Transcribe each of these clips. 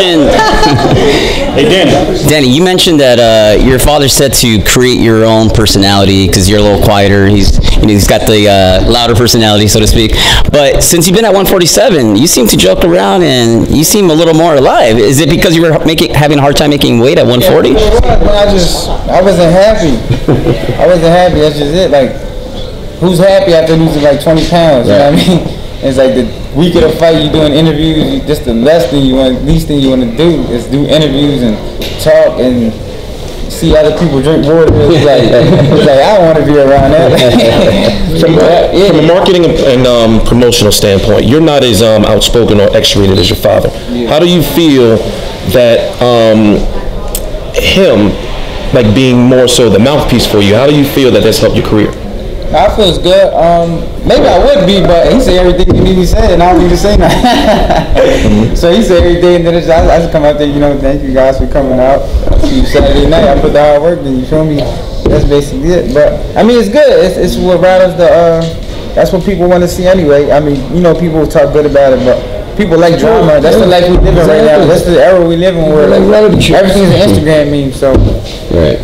you mentioned. Hey, Danny. Danny, you mentioned that uh, your father said to create your own personality because you're a little quieter. He's, you know, he's got the uh, louder personality, so to speak. But since you've been at 147, you seem to joke around and you seem a little more alive. Is it because you were making having a hard time making weight at 140? Yeah, I just, I wasn't happy. I wasn't happy. That's just it. Like, who's happy after losing like 20 pounds? You know what I mean? It's like the week of the fight, you doing interviews. You, just the less thing you want, least thing you want to do is do interviews and talk and see other people drink water. It's like, it's like I don't want to be around that. From, from a marketing and- um, promotional standpoint, you're not as um, outspoken or X-rated as your father. How do you feel that um, him, like being more so the mouthpiece for you, how do you feel that that's helped your career? I feels good. Um, maybe I would be, but he said everything he need to say, and I don't need to say nothing. so he said everything, and then it's- I, I just come out there, you know, thank you guys for coming out. You Saturday night. I put the hard work in. You feel me? That's basically it. But I mean, it's good. It's, it's what rattles the. Uh, that's what people want to see anyway. I mean, you know, people talk good about it, but people like drama. That's the life we live in right now. That's the era we live in where everything's an Instagram meme. So. Right.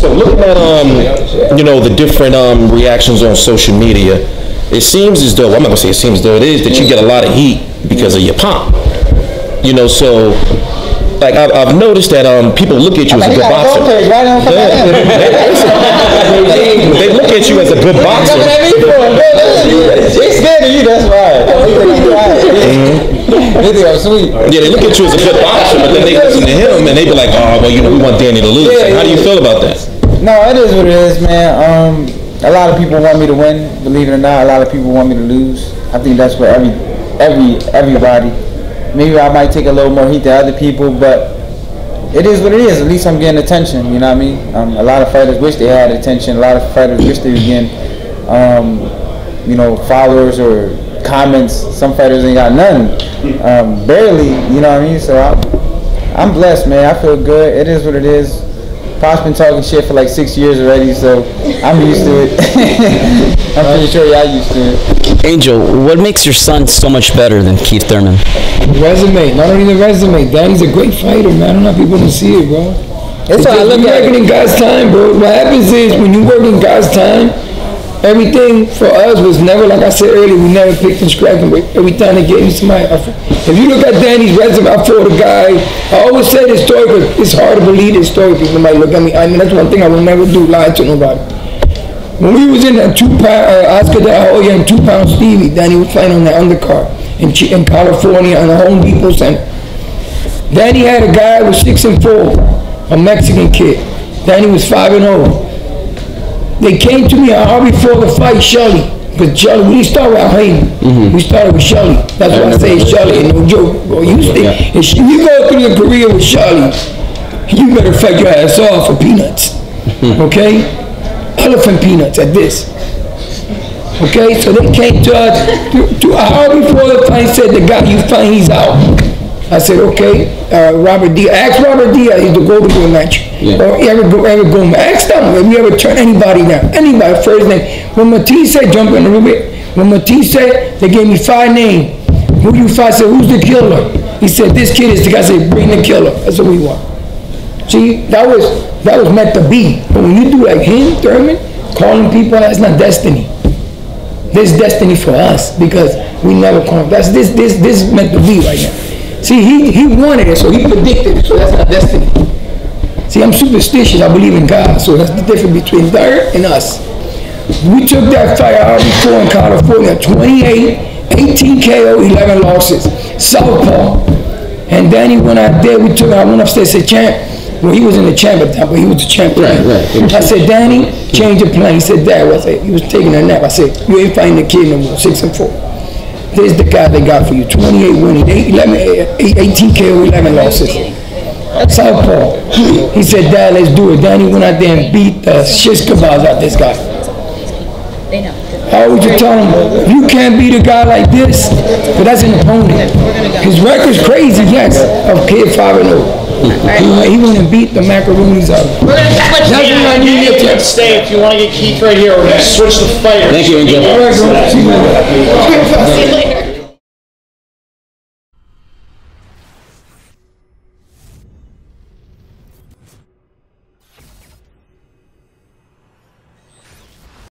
So looking at, um, you know, the different, um, reactions on social media, it seems as though, I'm not gonna say it seems as though it is, that you get a lot of heat because of your pomp. You know, so, like, I've, I've noticed that, um, people look at you as a good boxer. gold right on top. They look at you as a good boxer. Coming at me for it, bro. They scared of you, that's why. They think I'm quiet. They think I'm sweet. Yeah, they look at you as a good boxer, but then they listen to him and they be like, oh, well, you know, we want Danny to lose. Like, how do you feel about that? No, it is what it is, man. Um, a lot of people want me to win, believe it or not. A lot of people want me to lose. I think that's for every, every, everybody. Maybe I might take a little more heat than other people, but it is what it is. At least I'm getting attention. You know what I mean? Um, a lot of fighters wish they had attention. A lot of fighters wish they were getting, um, you know, followers or comments. Some fighters ain't got none, um, barely. You know what I mean? So I'm, I'm blessed, man. I feel good. It is what it is. Pop's been talking shit for like six years already, so I'm used to it. I'm pretty sure y'all used to it. Angel, what makes your son so much better than Keith Thurman? Resume, not only the resume, Danny's a great fighter, man. I don't know if people can see it, bro. That's why I look at working it. in God's time, bro. What happens is when you work in God's time, everything for us was never, like I said earlier, we never picked and scrapped and every time they get into somebody. If you look at Danny's resume, I fought a guy. I always say this story, but it's hard to believe this story. People might look at me. I mean, that's one thing I will never do, lie to nobody. When we was in that two pound, uh, Oscar De La Hoya and two pound Stevie, Danny was fighting on the undercard in, in California on the Home Depot Center. Danny had a guy who was six and four, a Mexican kid. Danny was five and oh. They came to me an hour before the fight, Shelly. Because Shelly, we didn't start with Al Haymon. We started with Shelly. That's why I say Shelly, and no joke. Bro, you, stay, if you go through your career with Shelly, you better fight your ass off for peanuts. Okay? Elephant peanuts at this. Okay, so they came to us to, to an hour before the fight, said the guy you find, he's out. I said, okay, uh, Robert Diaz, ask Robert Diaz, he's the golden boy match. Or ever go, ever go, ask them, if you ever turn anybody down, anybody, first name. When Matisse said, jump in the bit, when Matisse said, they gave me five names. Who you fight, I said, who's the killer? He said, this kid is the guy, I said, bring the killer, that's what we want. See, that was, that was meant to be. But when you do like him, Thurman, calling people, that's not destiny. This destiny for us because we never call that's this this this is meant to be right now. See, he he wanted it, so he predicted it, so that's our destiny. See, I'm superstitious, I believe in God, so that's the difference between there and us. We took that fight out before in California, 28, 18 KO, 11 losses, Southpaw. And then he went out there, we took, I went upstairs, said, champ, well, he was in the champ at that, but he was the champ. Right, right. I said, Danny, change the plan. He said, Dad, what's it? He was taking a nap. I said, you ain't fighting the kid no more, six and four. There's the guy they got for you, 28 winning, eight- 11, eight- 18 KO, 11 losses. Southpaw. He said, Dad, let's do it. Danny went out there and beat the shish kebabs out this guy. They know. How would you tell him, you can't beat a guy like this? But that's an opponent. His record's crazy, yes, of kid five and oh. He went, he went and beat the macaroonies out. of him. We're gonna let That's you, what I Danny, need you to- stay if you wanna get Keith right here, we're gonna switch the fighters. Thank you, Angel. All right, bro. See you later. See you later.